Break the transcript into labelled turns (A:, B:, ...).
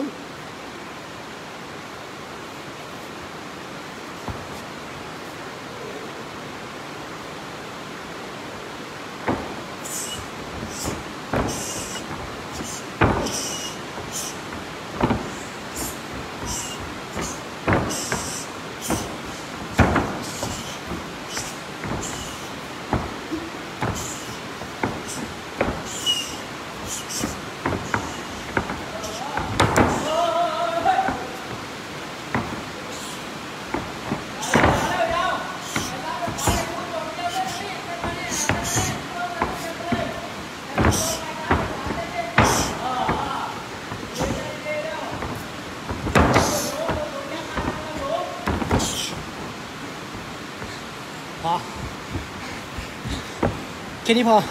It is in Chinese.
A: Ooh. 好，给你跑。